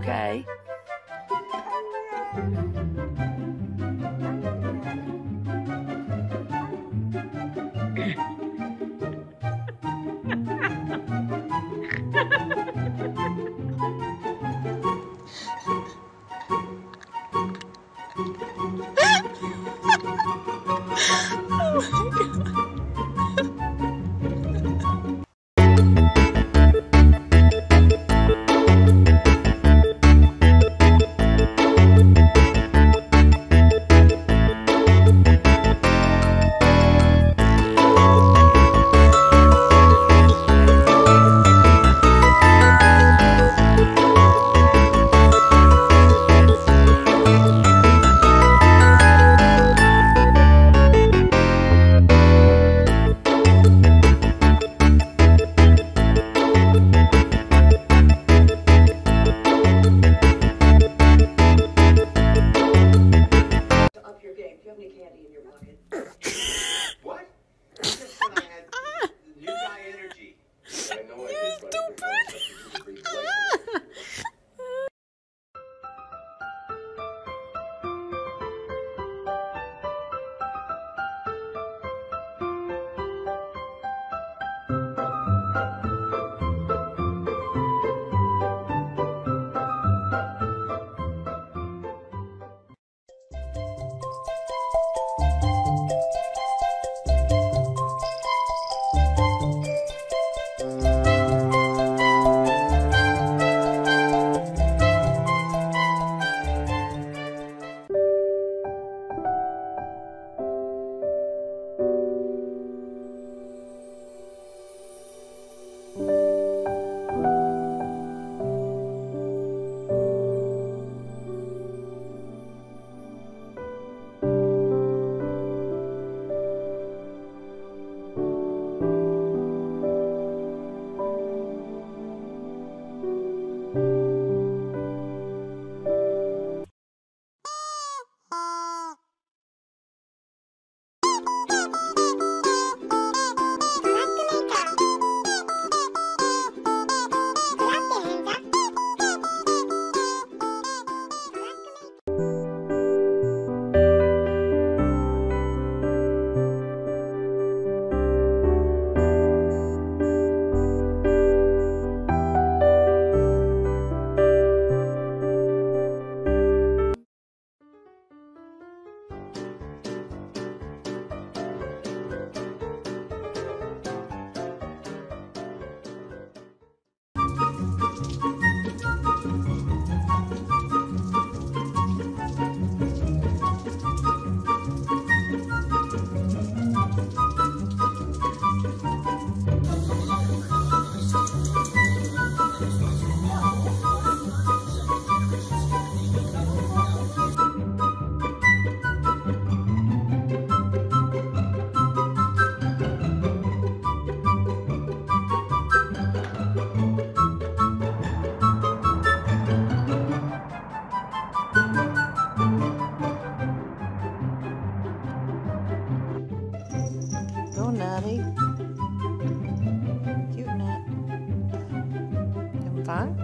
okay? candy in your pocket. Go, Nutty. Cute Nut. Having fun?